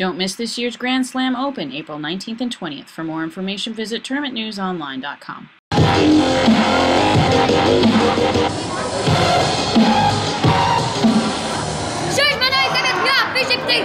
Don't miss this year's Grand Slam Open, April 19th and 20th. For more information, visit tournamentnewsonline.com. Cześć, Manajka, jak na, wyszybciej!